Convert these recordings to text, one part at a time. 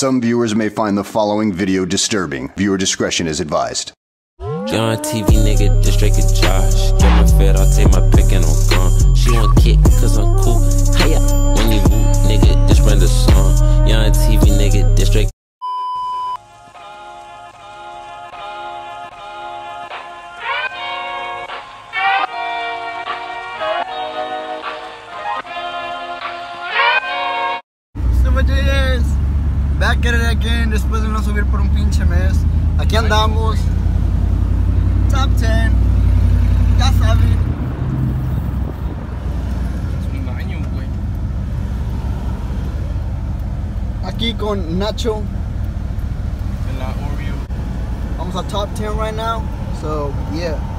Some viewers may find the following video disturbing. Viewer discretion is advised. TV nigga, Josh. Get my fed, I'll take my pick and I'm gone. She kick, cause I'm cool. Hiya, when you nigga, just run the song. TV nigga, just no subir por un pinche mes. Aquí andamos, top 10, ya saben. Es un baño, güey. Aquí con Nacho, En la Oreo. vamos a top 10 right now. So, yeah.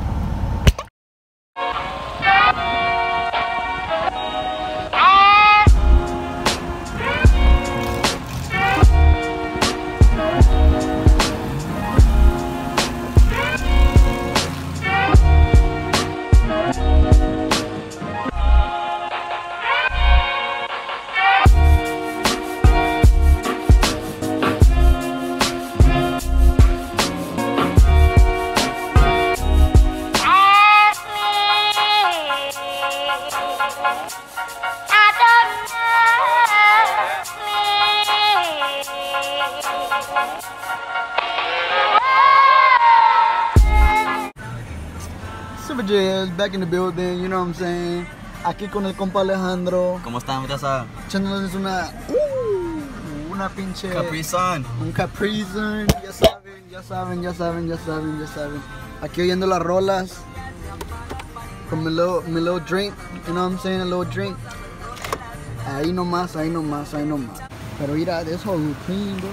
Super J's, back in the building, you know what I'm saying. Aquí con el compa Alejandro, ¿Cómo están, raza? echándoles una, uh, una pinche, Capri Sun. un Capri Sun, ya saben, ya saben, ya saben, ya saben, ya saben. Aquí oyendo las rolas, con mi little, mi little drink, you know what I'm saying, a little drink. Ahí nomás, ahí nomás, ahí nomás. Pero mira, this whole routine, bro.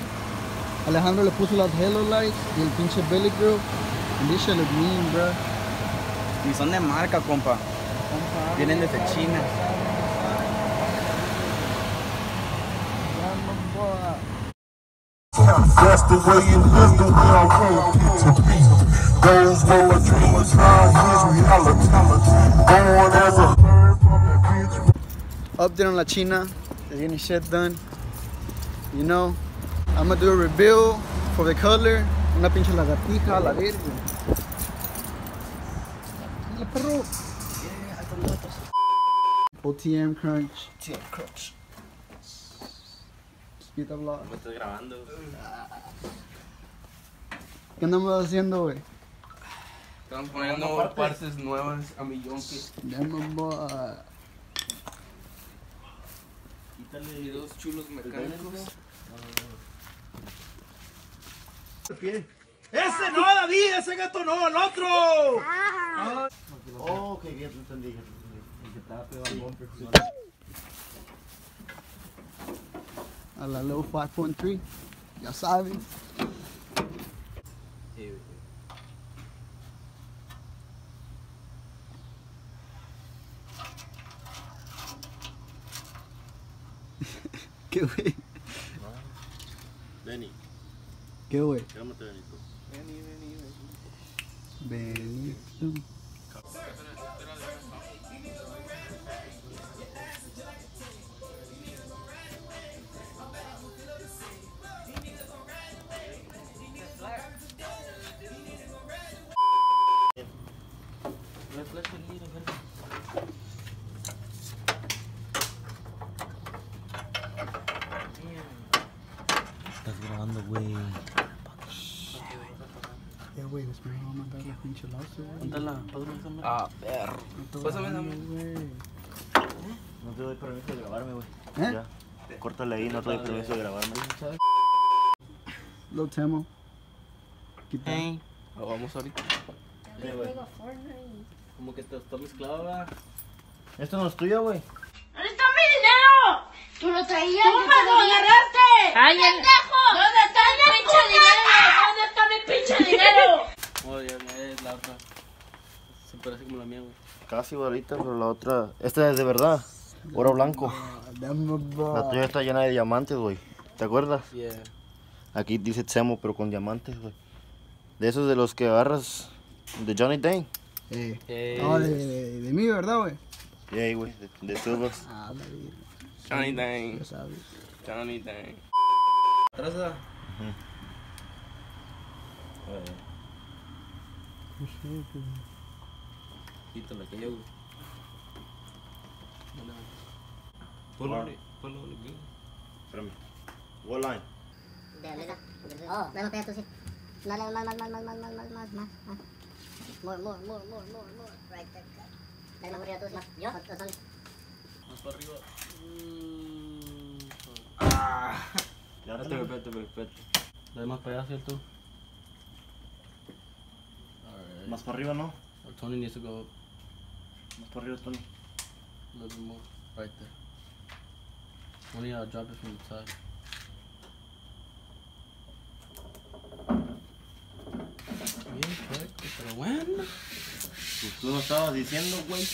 Alejandro le puso las Halo Lights y el pinche Belly Grill. And this shit look mean, bro. Y son de marca, compa. Vienen desde China. That's the way to a bird from the bitch. Up there on La China, they're getting shit done. You know, I'm gonna do a reveal for the color. Una pinche lagartija, la verde. Dale, perro. OTM Crunch. TM Crunch. Speed up vlog. Me estás grabando. ¿Qué andamos haciendo, güey? Estamos poniendo partes nuevas a mi yonke. Dame, boy. Y dos chulos mecánicos. ¡Ese no, David! ¡Ese gato no! ¡El otro! Oh, ok, ya te entendí. ya te entendí. El que estaba pegado al bumper. A la low 5.3. Ya saben. ¿Qué, güey? Benny, ¿Qué, güey? cálmate, Benito. Benito. Estás güey, después me va a mandar la pinche lazo, güey. Ah, perro. No te Pásame, dame. güey. No te doy permiso de grabarme, güey. ¿Eh? Ya. Córtale ahí, no te doy permiso de grabarme. Lo temo. Quita. Ah, vamos ahorita. Como que te está mezclado, ¿verdad? Esto no es tuyo, güey. ¿Dónde está mi dinero? Tú lo traías. ¿Cómo lo agarraste? ¡Ay, pendejo! ¿Dónde está mi pinche dinero? ¿Dónde está mi pinche dinero? Oh, ya, ya es la otra. Se parece como la mía, güey. Casi, ahorita, pero la otra. Esta es de verdad. Oro blanco. La boy. tuya está llena de diamantes, güey. ¿Te acuerdas? Yeah. Aquí dice Tsemo, pero con diamantes, güey. De esos de los que agarras de Johnny Dane. Eh. Eh, No, de, de, de mí, ¿verdad, güey? Y ahí, güey, de, de Silvers. Ah, la vida. Johnny Dang. Ya sabes. Johnny Dang. Traza. Quítala que yo. Ponlo, ponlo, Espérame. What line? Oh, me lo pegas tú, sí. Más, más, más, más, más, más, más, más, más, más, más. More, more, more, more, more, more. Right there. Dale más arriba tú, sí. Más. ¿Yo? Más para arriba. Ya te Espérate, espérate, espérate. Dale más para allá, ¿cierto? Más para arriba, ¿no? Tony needs to go up Más para arriba, Tony. a little bit more. Right there. Tony, I'll drop it from the side. Bien, correcto, pero bueno. Pues tú no estabas diciendo, güey.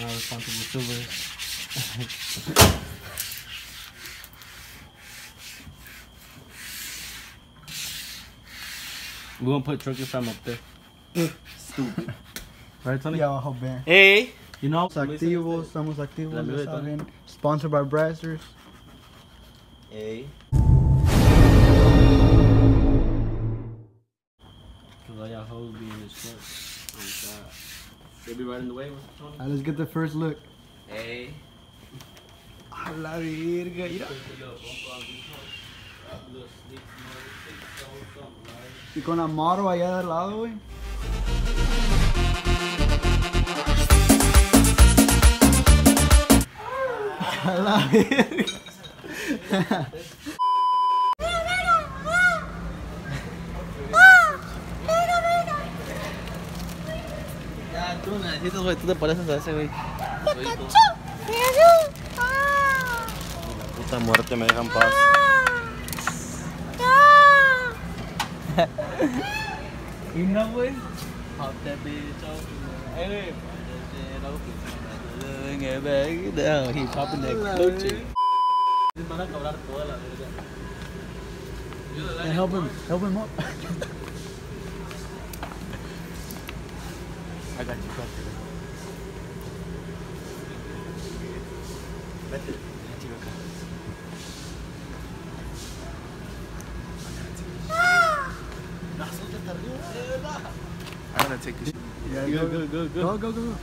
Ah, responsible silver. We're gonna put Trucker Fam up there. Stupid. Right, Tony? Y abajo, ven. Hey. You know, Estamos activos, estamos activos, Dame ya de todo. saben. Sponsored by Brazzers. Hey. Cause all y'all hoes be in this truck. Oh God. They be right in the way, what's Tony? Alright, let's get the first look. Hey. A la verga, mira. Y con Amaro allá del lado, güey. A la verga. Ya, tú necesitas, güey, tú te pareces a ese, güey. Puta muerte, me dejan paz. you know what? Pop that bitch off. Anyway, nghe bé đâu hip hop bên đây coochie. Yeah, help him, help him up. I got you covered. That's. Take this. Yeah, Go, go, go, go. Go, go, go.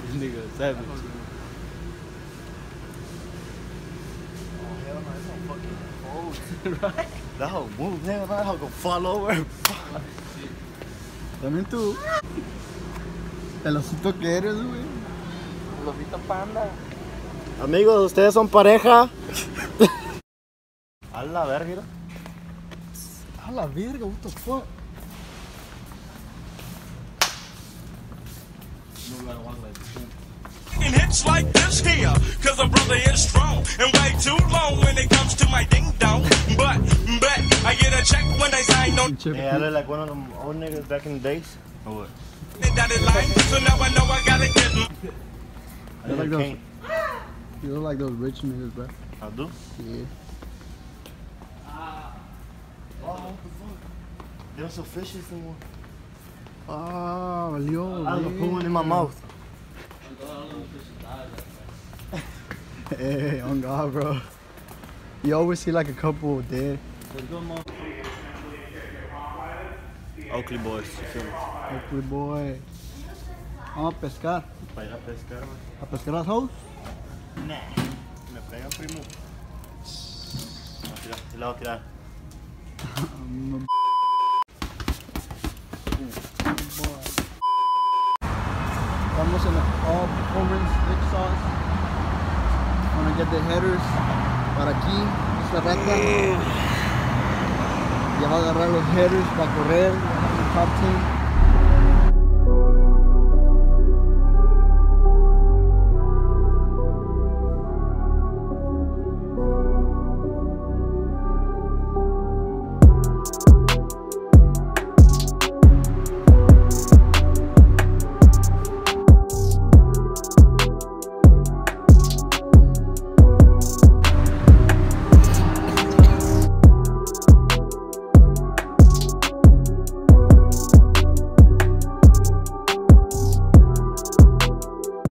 This nigga savage. That hoe move, nigga. That hoe gonna fall over. También tú. El osito que eres, güey. Lobito panda. Amigos, ustedes son pareja. A la verga, mira. A la verga, what the fuck? And hits like this here, cause a brother is strong and way too long when it comes to my ding dong. But, but, I get a check when they sign on Pinche Hey, I look like one of them old niggas back in the days. Or what? the dotted line. So now I know I gotta get m- I like look those- You look like those rich niggas, bro. I do. Yeah. Oh, what the fuck? They don't sell fishes anymore. Ah, valió, I was put one in my mouth. Hey, on God, bro. You always see like a couple dead. Oakley boys. feel me? Boy. Vamos a pescar. Para ir a pescar, güey. ¿A pescar las hoes? Nah. Me pegan, primo. La voy a tirar, la voy a tirar. Get the headers para aquí, esta recta. Ya va a agarrar los headers para correr, el top 10.